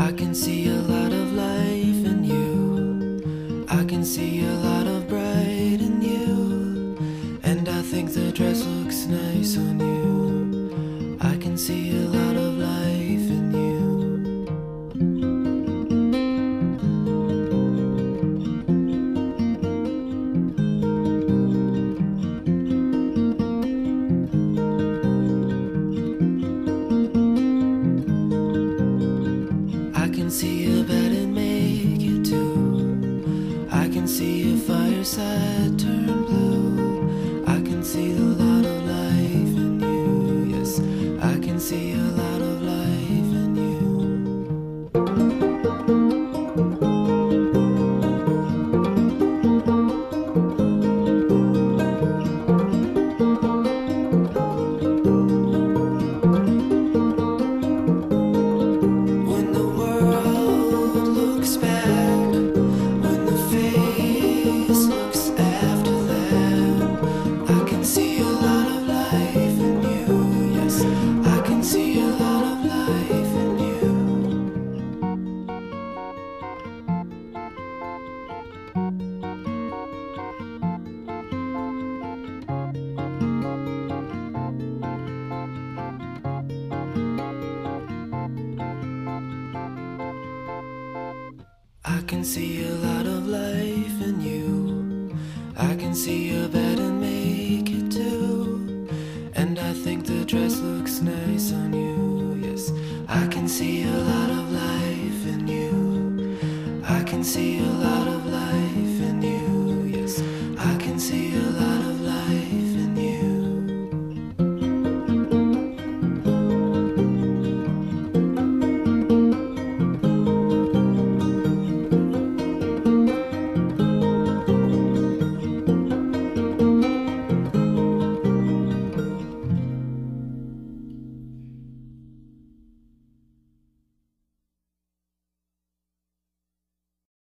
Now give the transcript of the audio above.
I can see a lot of life in you. I can see a lot of bright in you. And I think the dress looks nice on you. I can see a lot can see a bed and make it too. I can see a fireside turn blue. I can see a looks I can see a lot of life in you. I can see bed and make it too. And I think the dress looks nice on you. Yes, I can see a lot of life in you. I can see